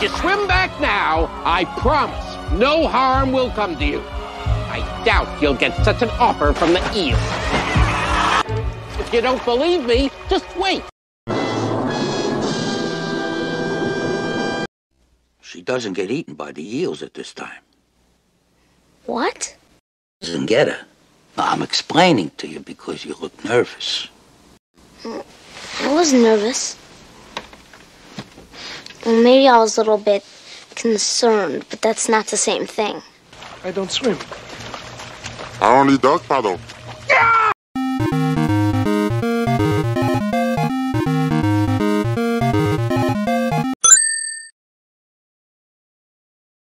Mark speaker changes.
Speaker 1: If you swim back now, I promise no harm will come to you. I doubt you'll get such an offer from the eel. If you don't believe me, just wait.
Speaker 2: She doesn't get eaten by the eels at this time.
Speaker 3: What?
Speaker 2: Doesn't get her. I'm explaining to you because you look nervous.
Speaker 3: I was nervous. Well, maybe I was a little bit concerned, but that's not the same thing.
Speaker 4: I don't swim.
Speaker 5: I only dog paddle.